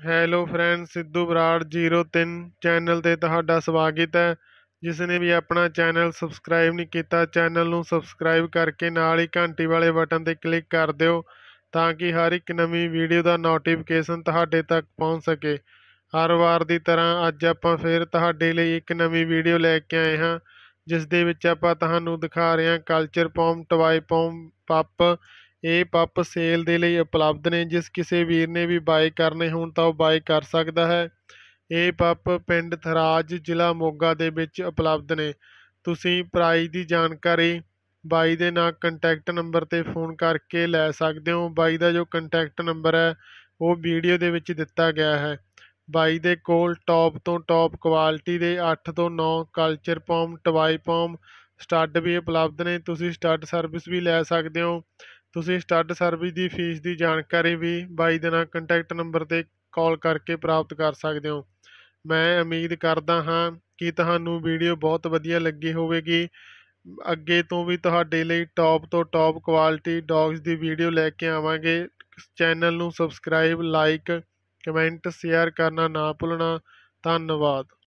Hello friend Sidhu Brar 03 channel ਤੇ ਤੁਹਾਡਾ ਸਵਾਗਤ ਹੈ। ਜਿਸ ਨੇ ਵੀ ਆਪਣਾ ਚੈਨਲ ਸਬਸਕ੍ਰਾਈਬ ਨਹੀਂ ਕੀਤਾ ਚੈਨਲ ਨੂੰ ਸਬਸਕ੍ਰਾਈਬ ਕਰਕੇ ਨਾਲ ਹੀ ਘੰਟੀ ਵਾਲੇ ਬਟਨ ਤੇ ਕਲਿੱਕ ਕਰ ਦਿਓ ਤਾਂ ਕਿ ਹਰ ਇੱਕ ਨਵੀਂ ਵੀਡੀਓ ਦਾ ਨੋਟੀਫਿਕੇਸ਼ਨ ਤੁਹਾਡੇ ਤੱਕ ਪਹੁੰਚ ਸਕੇ। ਹਰ ਵਾਰ ਦੀ ਤਰ੍ਹਾਂ ਅੱਜ ਆਪਾਂ ਫਿਰ ਤੁਹਾਡੇ ਲਈ ਇੱਕ ਨਵੀਂ ਵੀਡੀਓ ਲੈ ਕੇ ਆਏ ਹਾਂ ਜਿਸ ਦੇ ਵਿੱਚ ਆਪਾਂ ਤੁਹਾਨੂੰ ਦਿਖਾ ਰਹੇ ਹਾਂ ਕਲਚਰ ਪੌਮ ਟਵਾਈ ਪੌਮ ਪੱਪ ਇਹ ਪੱਪ ਸੇਲ ਦੇ ਲਈ ਉਪਲਬਧ ਨੇ, ਜਿਸ ਕਿਸੇ ਵੀਰ ਨੇ ਵੀ ਬਾਏ ਕਰਨੇ ਹੋਣ ਤਾਂ ਉਹ ਬਾਏ ਕਰ ਸਕਦਾ ਹੈ। ਇਹ ਪੱਪ ਪਿੰਡ ਥਰਾਜ ਜ਼ਿਲ੍ਹਾ ਮੋਗਾ ਦੇ ਵਿੱਚ ਉਪਲਬਧ ਨੇ। ਤੁਸੀਂ ਪ੍ਰਾਈਜ਼ ਦੀ ਜਾਣਕਾਰੀ ਬਾਈ ਦੇ ਨਾਲ ਕੰਟੈਕਟ ਨੰਬਰ ਤੇ ਫੋਨ ਕਰਕੇ ਲੈ ਸਕਦੇ ਹੋ। ਬਾਈ ਦਾ ਜੋ ਕੰਟੈਕਟ ਨੰਬਰ ਹੈ, ਉਹ ਵੀਡੀਓ ਦੇ ਵਿੱਚ ਦਿੱਤਾ ਗਿਆ ਹੈ। ਬਾਈ ਦੇ ਕੋਲ ਟੌਪ ਤੋਂ ਟੌਪ ਕੁਆਲਿਟੀ ਦੇ 8 ਤੋਂ 9 ਕਲਚਰ ਪੌਮ ਟਵਾਈ ਪੌਮ ਸਟੱਡ ਵੀ ਉਪਲਬਧ ਨੇ। ਤੁਸੀਂ ਸਟੱਡ ਸਰਵਿਸ ਵੀ ਲੈ ਸਕਦੇ ਹੋ। ਤੁਸੀਂ ਸਟੱਡ ਸਰਵਿਸ ਦੀ ਫੀਸ ਦੀ ਜਾਣਕਾਰੀ ਵੀ ਬਾਈ ਦੇ ਨਾਲ ਕੰਟੈਕਟ ਨੰਬਰ ਤੇ ਕਾਲ ਕਰਕੇ ਪ੍ਰਾਪਤ ਕਰ ਸਕਦੇ ਹੋ। ਮੈਂ ਉਮੀਦ ਕਰਦਾ ਹਾਂ ਕਿ ਤੁਹਾਨੂੰ ਵੀਡੀਓ ਬਹੁਤ ਵਧੀਆ ਲੱਗੀ ਹੋਵੇਗੀ। ਅੱਗੇ ਤੋਂ ਵੀ ਤੁਹਾਡੇ ਲਈ ਟੌਪ ਤੋਂ ਟੌਪ ਕੁਆਲਿਟੀ ਡੌਗਸ ਦੀ ਵੀਡੀਓ ਲੈ ਕੇ ਆਵਾਂਗੇ। ਚੈਨਲ ਨੂੰ ਸਬਸਕ੍ਰਾਈਬ ਲਾਈਕ ਕਮੈਂਟ ਸ਼ੇਅਰ ਕਰਨਾ ਨਾ ਭੁੱਲਣਾ। ਧੰਨਵਾਦ।